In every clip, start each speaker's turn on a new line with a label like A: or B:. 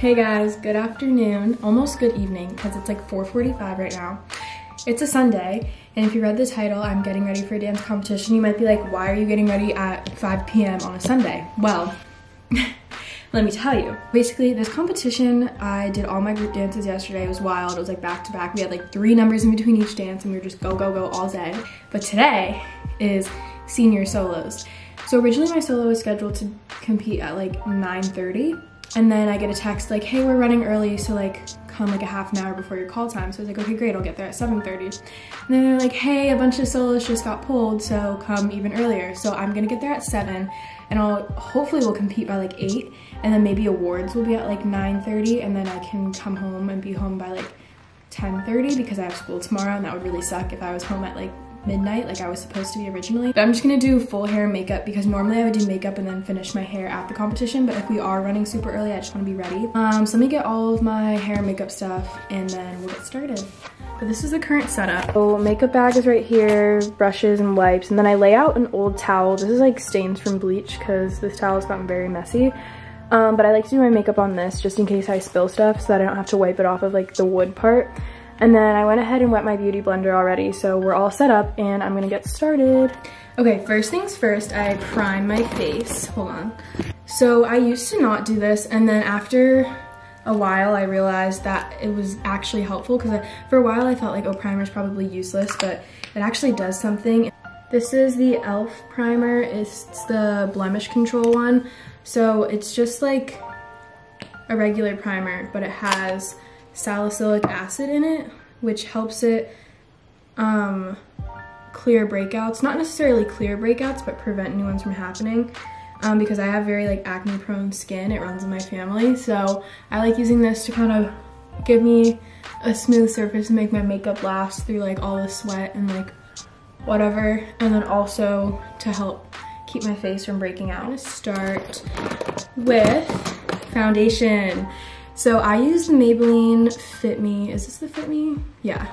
A: Hey guys, good afternoon, almost good evening because it's like 4.45 right now. It's a Sunday, and if you read the title, I'm getting ready for a dance competition, you might be like, why are you getting ready at 5 p.m. on a Sunday? Well, let me tell you. Basically, this competition, I did all my group dances yesterday. It was wild. It was like back to back. We had like three numbers in between each dance, and we were just go, go, go all day. But today is senior solos. So originally my solo was scheduled to compete at like 9.30 and then I get a text like, hey, we're running early, so like come like a half an hour before your call time. So I was like, okay, great, I'll get there at 7.30. And then they're like, hey, a bunch of solos just got pulled, so come even earlier. So I'm gonna get there at seven and I'll hopefully we'll compete by like eight and then maybe awards will be at like 9.30 and then I can come home and be home by like 10.30 because I have school tomorrow and that would really suck if I was home at like midnight like I was supposed to be originally. But I'm just gonna do full hair and makeup because normally I would do makeup and then finish my hair at the competition. But if we are running super early, I just wanna be ready. Um, so let me get all of my hair and makeup stuff and then we'll get started. But this is the current setup. So makeup bag is right here, brushes and wipes. And then I lay out an old towel. This is like stains from bleach because this towel has gotten very messy. Um, but I like to do my makeup on this just in case I spill stuff so that I don't have to wipe it off of like the wood part. And then I went ahead and wet my beauty blender already, so we're all set up and I'm gonna get started. Okay, first things first, I prime my face. Hold on. So I used to not do this, and then after a while I realized that it was actually helpful because for a while I thought like, oh, primer is probably useless, but it actually does something. This is the e.l.f. primer. It's the blemish control one. So it's just like a regular primer, but it has salicylic acid in it, which helps it um, clear breakouts. Not necessarily clear breakouts, but prevent new ones from happening. Um, because I have very like acne prone skin, it runs in my family. So I like using this to kind of give me a smooth surface and make my makeup last through like all the sweat and like whatever. And then also to help keep my face from breaking out. I'm gonna start with foundation. So I use the Maybelline Fit Me, is this the Fit Me? Yeah,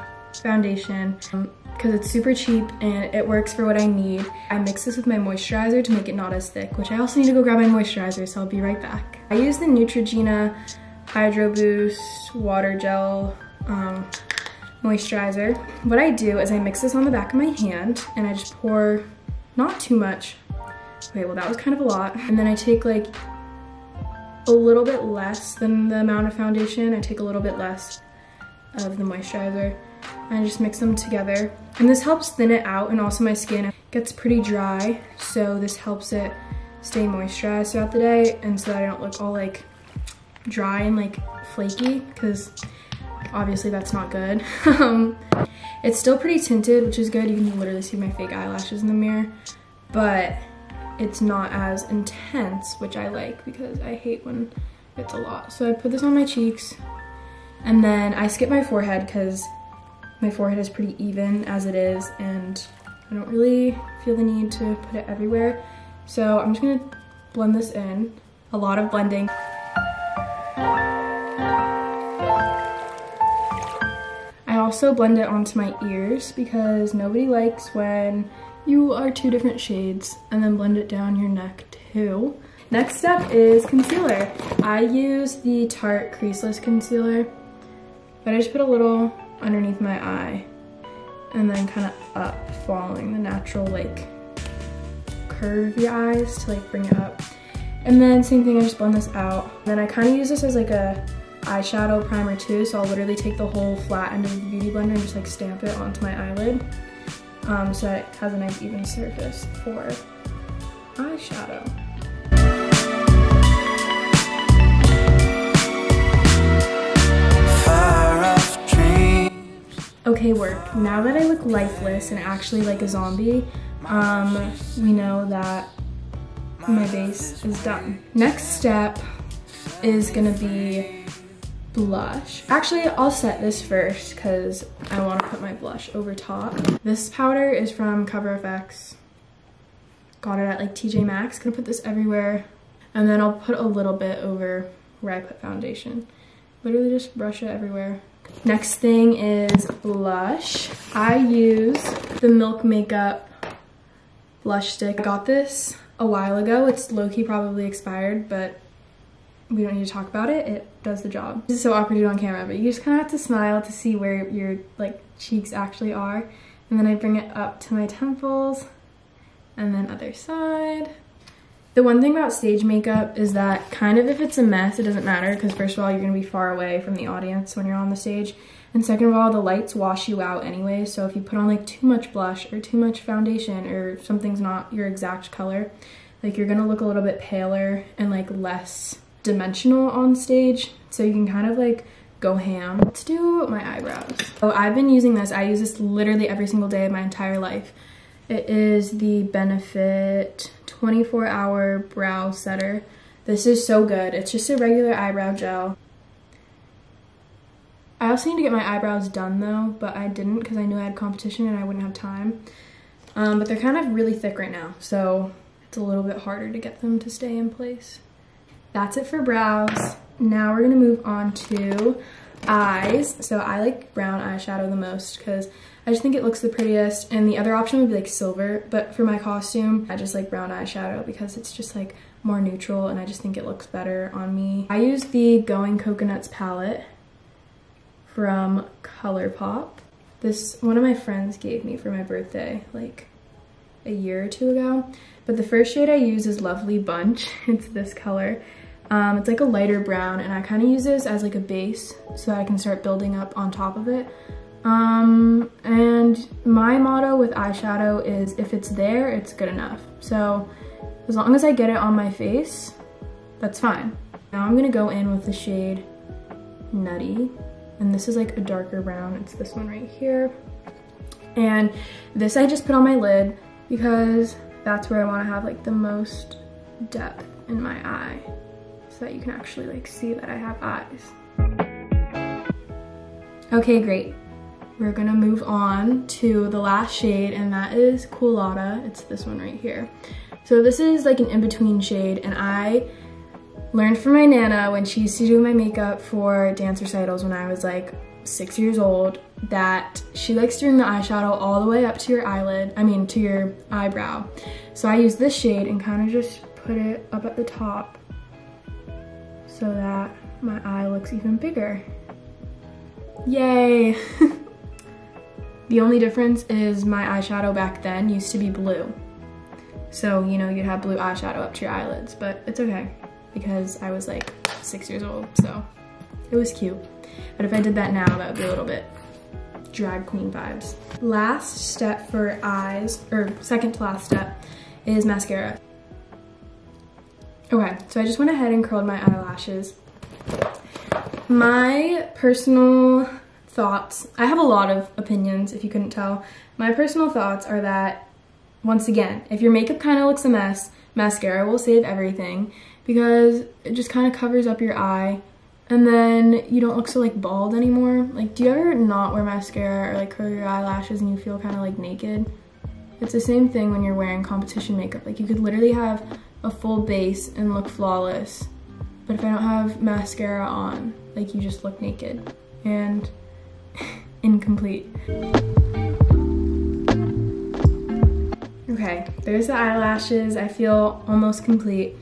A: foundation, because um, it's super cheap and it works for what I need. I mix this with my moisturizer to make it not as thick, which I also need to go grab my moisturizer, so I'll be right back. I use the Neutrogena Hydro Boost Water Gel um, moisturizer. What I do is I mix this on the back of my hand and I just pour not too much. Okay, well that was kind of a lot. And then I take like a little bit less than the amount of foundation. I take a little bit less of the moisturizer and I just mix them together. And this helps thin it out and also my skin gets pretty dry. So this helps it stay moisturized throughout the day and so that I don't look all like dry and like flaky because obviously that's not good. um, it's still pretty tinted, which is good. You can literally see my fake eyelashes in the mirror, but it's not as intense, which I like because I hate when it's a lot. So I put this on my cheeks and then I skip my forehead because my forehead is pretty even as it is and I don't really feel the need to put it everywhere. So I'm just gonna blend this in. A lot of blending. I also blend it onto my ears because nobody likes when you are two different shades and then blend it down your neck too. Next step is concealer. I use the Tarte Creaseless Concealer, but I just put a little underneath my eye and then kind of up following the natural like curvy eyes to like bring it up. And then same thing, I just blend this out. And then I kind of use this as like a eyeshadow primer too, so I'll literally take the whole flat end of the Beauty Blender and just like stamp it onto my eyelid um, so it has a nice even surface for eyeshadow. Okay, work. Now that I look lifeless and actually like a zombie, um, we know that my base is done. Next step is gonna be blush. Actually, I'll set this first because I want to put my blush over top. This powder is from Cover FX. Got it at like TJ Maxx. Gonna put this everywhere. And then I'll put a little bit over where I put foundation. Literally just brush it everywhere. Next thing is blush. I use the Milk Makeup blush stick. I got this a while ago. It's low-key probably expired, but we don't need to talk about it. It does the job. This is so awkward to do on camera, but you just kind of have to smile to see where your like cheeks actually are. And then I bring it up to my temples and then other side. The one thing about stage makeup is that kind of if it's a mess, it doesn't matter because first of all, you're gonna be far away from the audience when you're on the stage. And second of all, the lights wash you out anyway. So if you put on like too much blush or too much foundation or something's not your exact color, like you're gonna look a little bit paler and like less dimensional on stage. So you can kind of like go ham. Let's do my eyebrows. Oh, I've been using this. I use this literally every single day of my entire life. It is the Benefit 24 hour brow setter. This is so good. It's just a regular eyebrow gel. I also need to get my eyebrows done though, but I didn't because I knew I had competition and I wouldn't have time. Um, but they're kind of really thick right now, so it's a little bit harder to get them to stay in place. That's it for brows. Now we're gonna move on to eyes. So I like brown eyeshadow the most because I just think it looks the prettiest. And the other option would be like silver, but for my costume, I just like brown eyeshadow because it's just like more neutral and I just think it looks better on me. I use the Going Coconuts palette from ColourPop. This, one of my friends gave me for my birthday like a year or two ago. But the first shade I use is Lovely Bunch. It's this color. Um, it's like a lighter brown and I kind of use this as like a base so that I can start building up on top of it. Um, and my motto with eyeshadow is if it's there, it's good enough. So as long as I get it on my face, that's fine. Now I'm gonna go in with the shade Nutty. And this is like a darker brown. It's this one right here. And this I just put on my lid because that's where I wanna have like the most depth in my eye so that you can actually like see that I have eyes. Okay, great. We're gonna move on to the last shade and that is Coolada. It's this one right here. So this is like an in-between shade and I learned from my Nana when she used to do my makeup for dance recitals when I was like six years old that she likes doing the eyeshadow all the way up to your eyelid, I mean to your eyebrow. So I use this shade and kind of just put it up at the top so that my eye looks even bigger. Yay! The only difference is my eyeshadow back then used to be blue. So, you know, you'd have blue eyeshadow up to your eyelids, but it's okay because I was like six years old, so it was cute. But if I did that now, that would be a little bit drag queen vibes. Last step for eyes, or second to last step, is mascara. Okay, so I just went ahead and curled my eyelashes. My personal thoughts. I have a lot of opinions, if you couldn't tell. My personal thoughts are that, once again, if your makeup kind of looks a mess, mascara will save everything because it just kind of covers up your eye and then you don't look so like bald anymore. Like, do you ever not wear mascara or like curl your eyelashes and you feel kind of like naked? It's the same thing when you're wearing competition makeup. Like, you could literally have a full base and look flawless. But if I don't have mascara on, like, you just look naked. And incomplete. Okay, there's the eyelashes. I feel almost complete.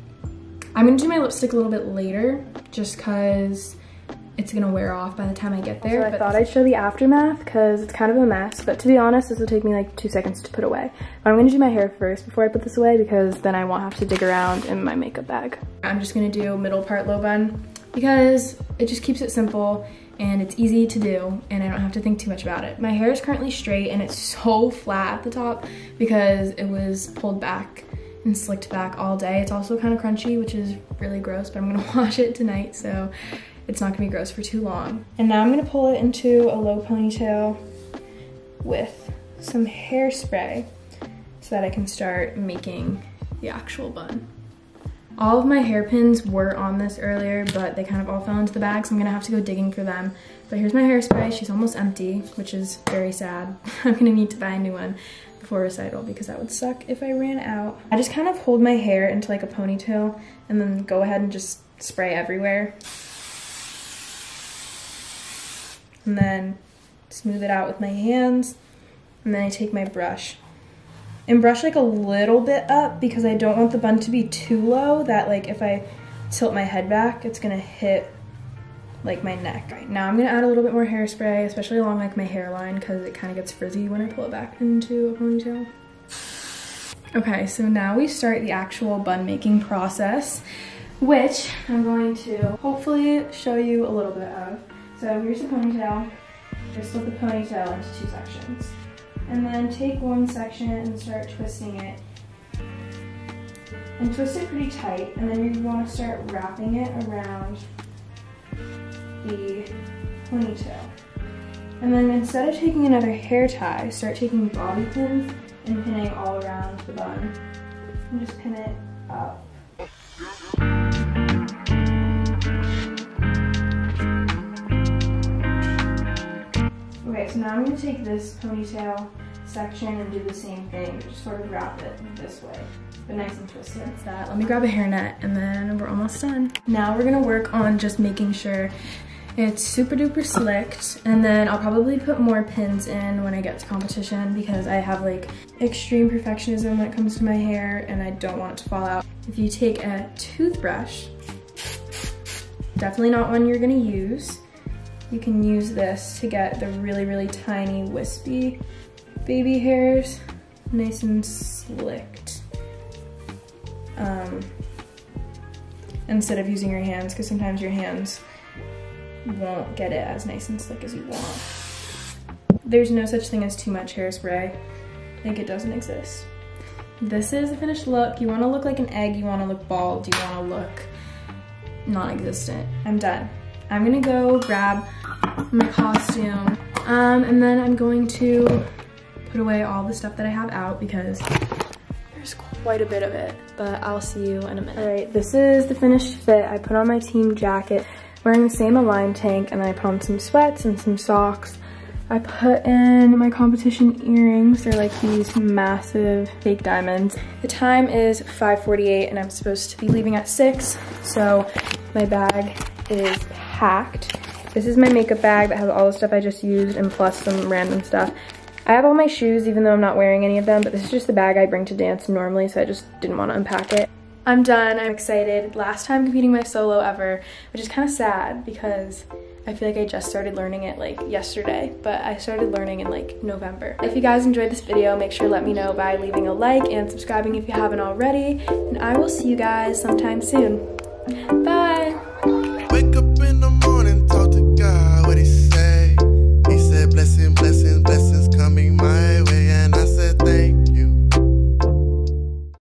A: I'm gonna do my lipstick a little bit later just cause it's gonna wear off by the time I get there. So I thought I'd show the aftermath because it's kind of a mess, but to be honest, this will take me like two seconds to put away. But I'm gonna do my hair first before I put this away because then I won't have to dig around in my makeup bag. I'm just gonna do middle part low bun because it just keeps it simple and it's easy to do and I don't have to think too much about it. My hair is currently straight and it's so flat at the top because it was pulled back and slicked back all day. It's also kind of crunchy, which is really gross, but I'm gonna wash it tonight so it's not gonna be gross for too long. And now I'm gonna pull it into a low ponytail with some hairspray so that I can start making the actual bun. All of my hairpins were on this earlier, but they kind of all fell into the bag, so I'm gonna have to go digging for them. But here's my hairspray. She's almost empty, which is very sad. I'm gonna need to buy a new one before recital because that would suck if I ran out. I just kind of hold my hair into like a ponytail and then go ahead and just spray everywhere. And then smooth it out with my hands. And then I take my brush and brush like a little bit up because I don't want the bun to be too low that like if I tilt my head back, it's gonna hit like my neck. Right, now I'm gonna add a little bit more hairspray, especially along like my hairline because it kind of gets frizzy when I pull it back into a ponytail. Okay, so now we start the actual bun making process, which I'm going to hopefully show you a little bit of. So here's the ponytail. Just split the ponytail into two sections. And then take one section and start twisting it. And twist it pretty tight, and then you want to start wrapping it around the ponytail. And then instead of taking another hair tie, start taking bobby pins and pinning all around the bun. And just pin it up. So now I'm gonna take this ponytail section and do the same thing, just sort of wrap it this way, but nice and twisted. That's that. Let me grab a hairnet and then we're almost done. Now we're gonna work on just making sure it's super duper slicked and then I'll probably put more pins in when I get to competition because I have like extreme perfectionism when it comes to my hair and I don't want it to fall out. If you take a toothbrush, definitely not one you're gonna use, you can use this to get the really, really tiny wispy baby hairs nice and slicked. Um, instead of using your hands, because sometimes your hands won't get it as nice and slick as you want. There's no such thing as too much hairspray. Like it doesn't exist. This is a finished look. You wanna look like an egg, you wanna look bald, you wanna look non-existent. I'm done. I'm gonna go grab my costume um, and then I'm going to put away all the stuff that I have out because there's quite a bit of it, but I'll see you in a minute. All right, this is the finished fit. I put on my team jacket wearing the same Align tank and then I put on some sweats and some socks. I put in my competition earrings. They're like these massive fake diamonds. The time is 5.48 and I'm supposed to be leaving at 6. So my bag is packed. This is my makeup bag that has all the stuff I just used and plus some random stuff. I have all my shoes even though I'm not wearing any of them, but this is just the bag I bring to dance normally, so I just didn't want to unpack it. I'm done, I'm excited. Last time competing my solo ever, which is kind of sad because I feel like I just started learning it like yesterday, but I started learning in like November. If you guys enjoyed this video, make sure to let me know by leaving a like and subscribing if you haven't already, and I will see you guys sometime soon. Bye!